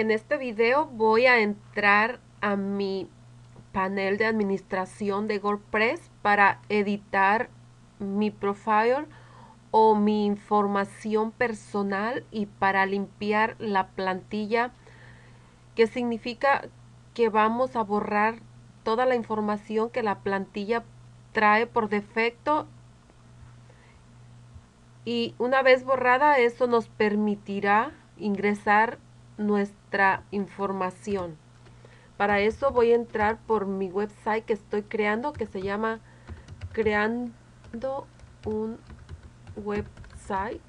En este video voy a entrar a mi panel de administración de WordPress para editar mi profile o mi información personal y para limpiar la plantilla que significa que vamos a borrar toda la información que la plantilla trae por defecto. Y una vez borrada eso nos permitirá ingresar nuestra información. Para eso voy a entrar por mi website que estoy creando que se llama creando un website.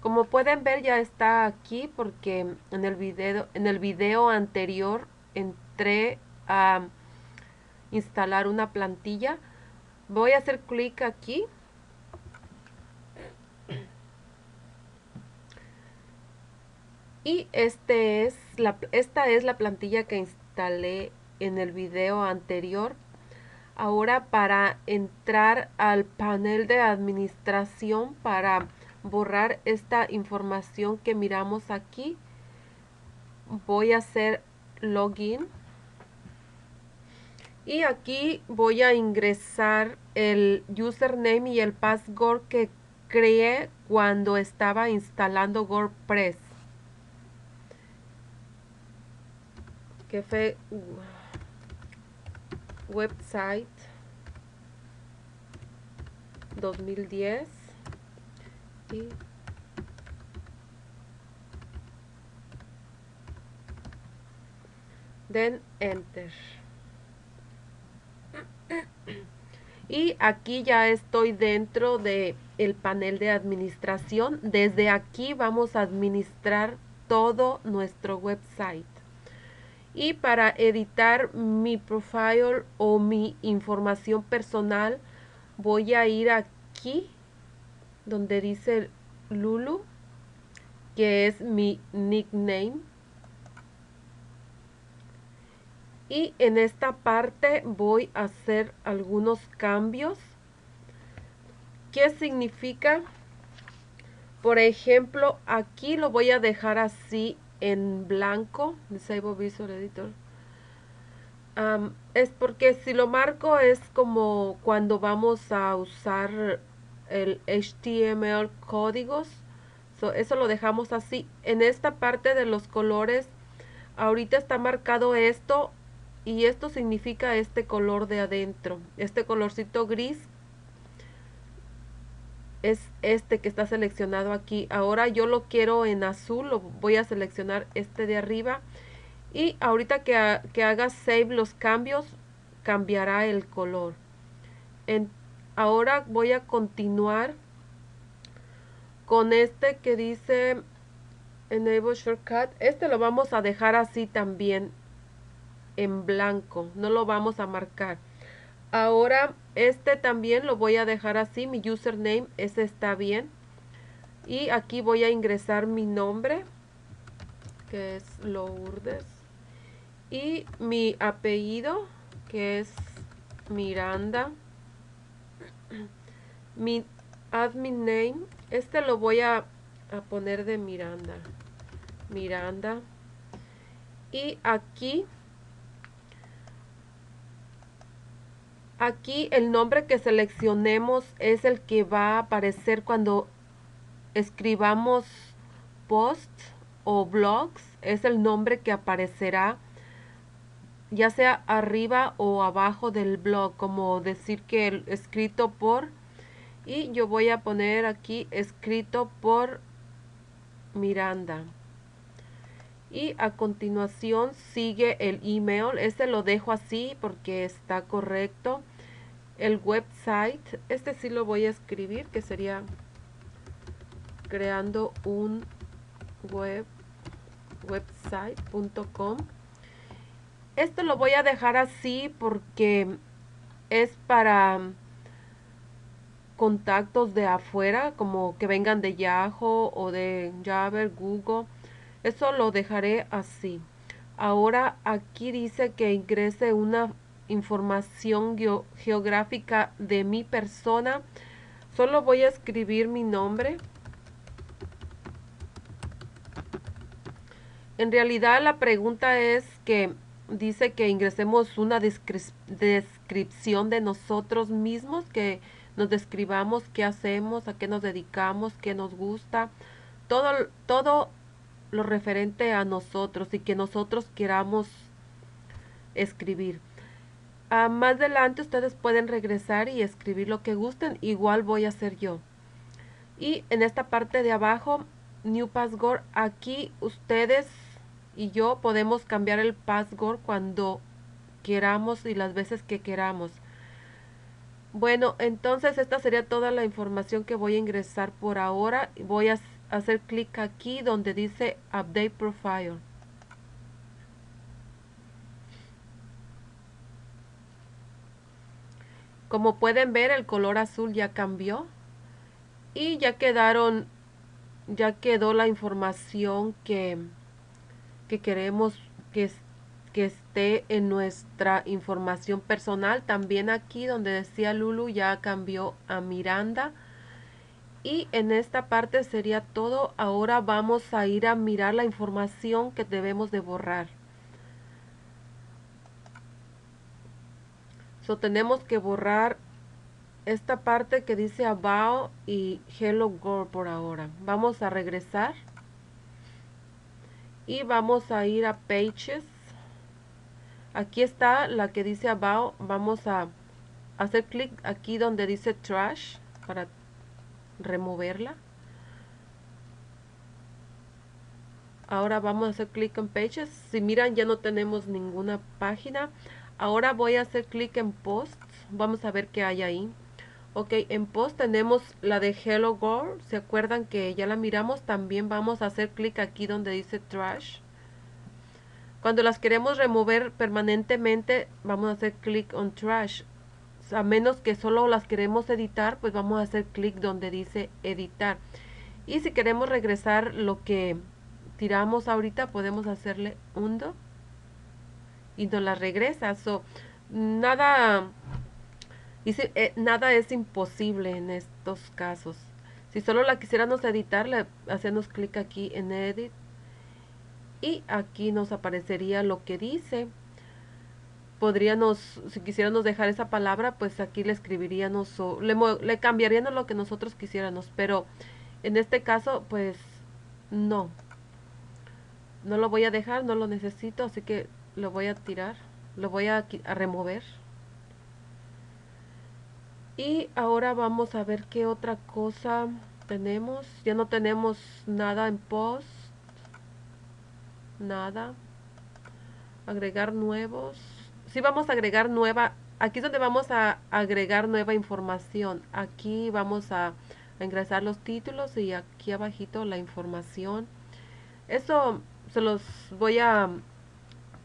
Como pueden ver ya está aquí porque en el video, en el video anterior entré a instalar una plantilla. Voy a hacer clic aquí y este esta es la plantilla que instalé en el video anterior. Ahora para entrar al panel de administración para borrar esta información que miramos aquí voy a hacer login. Y aquí voy a ingresar el username y el password que creé cuando estaba instalando WordPress que fue website 2010 y enter. Y aquí ya estoy dentro de el panel de administración. Desde aquí vamos a administrar todo nuestro website y para editar mi profile o mi información personal voy a ir aquí donde dice Lulu que es mi nickname y en esta parte voy a hacer algunos cambios ¿qué significa? por ejemplo aquí lo voy a dejar así en blanco, Disable Visual Editor, es porque si lo marco es como cuando vamos a usar el HTML códigos, eso lo dejamos así. En esta parte de los colores, ahorita está marcado esto y esto significa este color de adentro, este colorcito gris es este que está seleccionado aquí. Ahora yo lo quiero en azul, lo voy a seleccionar este de arriba. Y ahorita que, haga save los cambios, cambiará el color. En, ahora voy a continuar con este que dice Enable Shortcut. Este lo vamos a dejar así también en blanco, no lo vamos a marcar. Ahora este también lo voy a dejar así, mi username, ese está bien. Y aquí voy a ingresar mi nombre, que es Lourdes. Y mi apellido, que es Miranda. Mi admin name, este lo voy a, a poner de Miranda. Miranda. Y aquí Aquí el nombre que seleccionemos es el que va a aparecer cuando escribamos posts o blogs. Es el nombre que aparecerá ya sea arriba o abajo del blog, como decir que el escrito por y yo voy a poner aquí escrito por Miranda. Y a continuación sigue el email, ese lo dejo así porque está correcto el website, este sí lo voy a escribir, que sería creando un web website.com. Esto lo voy a dejar así porque es para contactos de afuera, como que vengan de Yahoo o de Java, Google. Eso lo dejaré así. Ahora aquí dice que ingrese una información geográfica de mi persona, solo voy a escribir mi nombre. En realidad la pregunta es que dice que ingresemos una descripción de nosotros mismos, que nos describamos qué hacemos, a qué nos dedicamos, qué nos gusta, todo, todo lo referente a nosotros y que nosotros queramos escribir. Ah, más adelante ustedes pueden regresar y escribir lo que gusten, igual voy a hacer yo. Y en esta parte de abajo, New Password, aquí ustedes y yo podemos cambiar el password cuando queramos y las veces que queramos. Bueno, entonces esta sería toda la información que voy a ingresar por ahora. Voy a hacer clic aquí donde dice Update Profile. Como pueden ver, el color azul ya cambió y ya quedaron, ya quedó la información que, que queremos que, que esté en nuestra información personal. También aquí donde decía Lulu ya cambió a Miranda. Y en esta parte sería todo. Ahora vamos a ir a mirar la información que debemos de borrar. Tenemos que borrar esta parte que dice About y Hello Girl por ahora. Vamos a regresar. Y vamos a ir a Pages. Aquí está la que dice About. Vamos a hacer clic aquí donde dice Trash para removerla. Ahora vamos a hacer clic en Pages. Si miran ya no tenemos ninguna página. Ahora voy a hacer clic en Posts. Vamos a ver qué hay ahí. Ok, en post tenemos la de Hello Girl. ¿Se acuerdan que ya la miramos? También vamos a hacer clic aquí donde dice Trash. Cuando las queremos remover permanentemente, vamos a hacer clic on Trash. A menos que solo las queremos editar, pues vamos a hacer clic donde dice editar. Y si queremos regresar lo que tiramos ahorita, podemos hacerle undo. Y nos la regresa. So, nada y eh, nada es imposible en estos casos. Si solo la quisiéramos editar, le hacemos clic aquí en Edit. Y aquí nos aparecería lo que dice. Podríamos, si quisiéramos dejar esa palabra, pues aquí le escribiríamos o le, le cambiaríamos lo que nosotros quisiéramos. Pero en este caso, pues no. No lo voy a dejar, no lo necesito, así que lo voy a tirar. Lo voy a, a remover. Y ahora vamos a ver qué otra cosa tenemos. Ya no tenemos nada en post. Nada. Agregar nuevos. Sí vamos a agregar nueva. Aquí es donde vamos a agregar nueva información. Aquí vamos a, ingresar los títulos y aquí abajito la información. Eso se los voy a,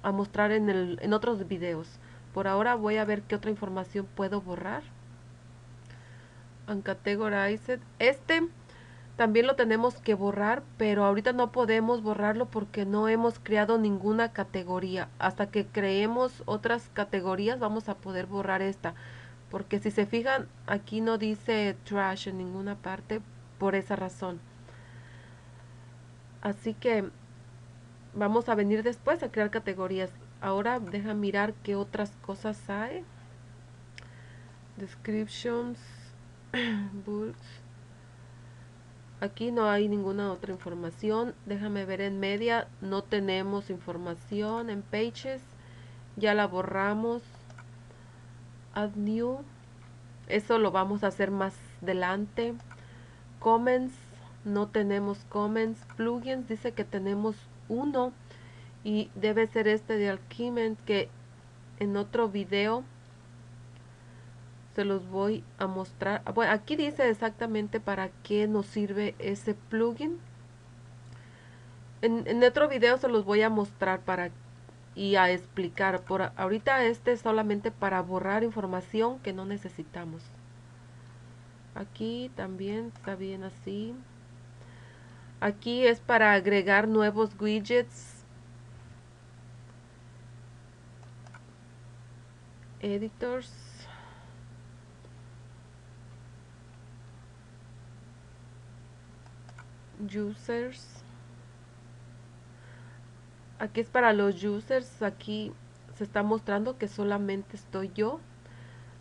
a mostrar en, el, en otros videos. Por ahora voy a ver qué otra información puedo borrar uncategorized. Este también lo tenemos que borrar, pero ahorita no podemos borrarlo porque no hemos creado ninguna categoría. Hasta que creemos otras categorías vamos a poder borrar esta. Porque si se fijan, aquí no dice trash en ninguna parte por esa razón. Así que vamos a venir después a crear categorías. Ahora deja mirar qué otras cosas hay. Descriptions. Aquí no hay ninguna otra información. Déjame ver en media. No tenemos información en pages. Ya la borramos. Add new. Eso lo vamos a hacer más adelante. Comments. No tenemos comments. Plugins. Dice que tenemos uno. Y debe ser este de Alchemy que en otro video se los voy a mostrar. Ah, bueno, aquí dice exactamente para qué nos sirve ese plugin. En, otro video se los voy a mostrar para y a explicar. Por ahorita este es solamente para borrar información que no necesitamos. Aquí también está bien así. Aquí es para agregar nuevos widgets. Editors. users aquí es para los users aquí se está mostrando que solamente estoy yo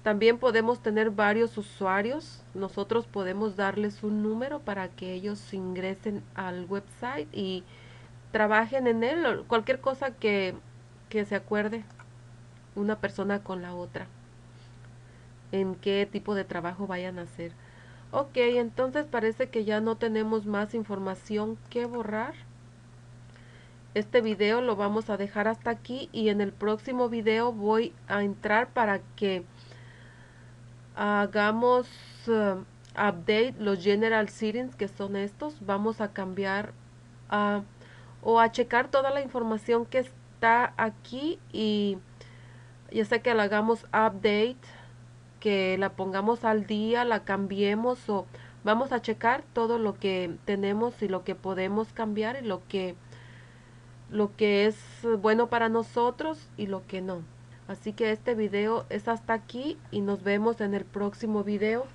también podemos tener varios usuarios. Nosotros podemos darles un número para que ellos ingresen al website y trabajen en él cualquier cosa que, que se acuerde una persona con la otra en qué tipo de trabajo vayan a hacer. Ok entonces parece que ya no tenemos más información que borrar. Este video lo vamos a dejar hasta aquí y en el próximo video voy a entrar para que hagamos uh, update los general settings que son estos vamos a cambiar a o a checar toda la información que está aquí y ya sea que la hagamos update que la pongamos al día la cambiemos o vamos a checar todo lo que tenemos y lo que podemos cambiar y lo que lo que es bueno para nosotros y lo que no. Así que este video es hasta aquí y nos vemos en el próximo video.